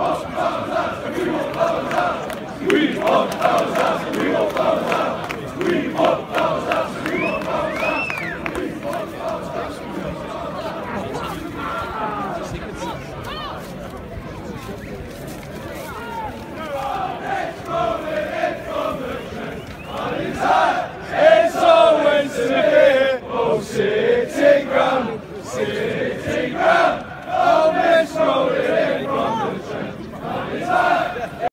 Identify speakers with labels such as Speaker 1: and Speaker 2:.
Speaker 1: We want Hausa! We want Hausa! We want Hausa!